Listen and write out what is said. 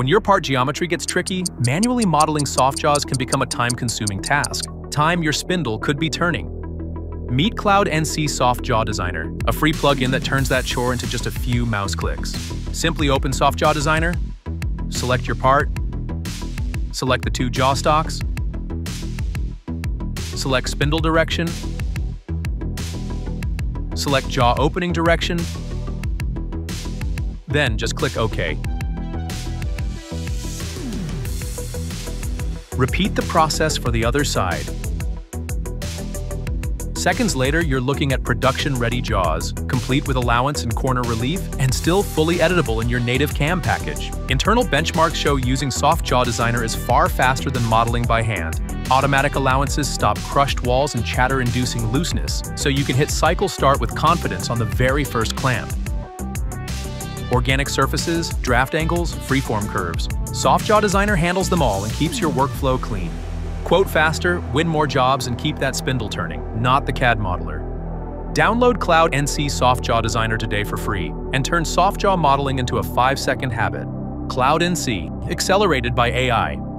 When your part geometry gets tricky, manually modeling soft jaws can become a time-consuming task. Time your spindle could be turning. Meet Cloud NC Soft Jaw Designer, a free plugin that turns that chore into just a few mouse clicks. Simply open Soft Jaw Designer, select your part, select the two jaw stocks, select spindle direction, select jaw opening direction, then just click OK. Repeat the process for the other side. Seconds later, you're looking at production-ready jaws, complete with allowance and corner relief, and still fully editable in your native CAM package. Internal benchmarks show using Soft Jaw Designer is far faster than modeling by hand. Automatic allowances stop crushed walls and chatter-inducing looseness, so you can hit cycle start with confidence on the very first clamp. Organic surfaces, draft angles, freeform curves. Soft Jaw Designer handles them all and keeps your workflow clean. Quote faster, win more jobs, and keep that spindle turning, not the CAD modeler. Download Cloud NC Softjaw Designer today for free and turn softjaw modeling into a 5-second habit. Cloud NC, accelerated by AI.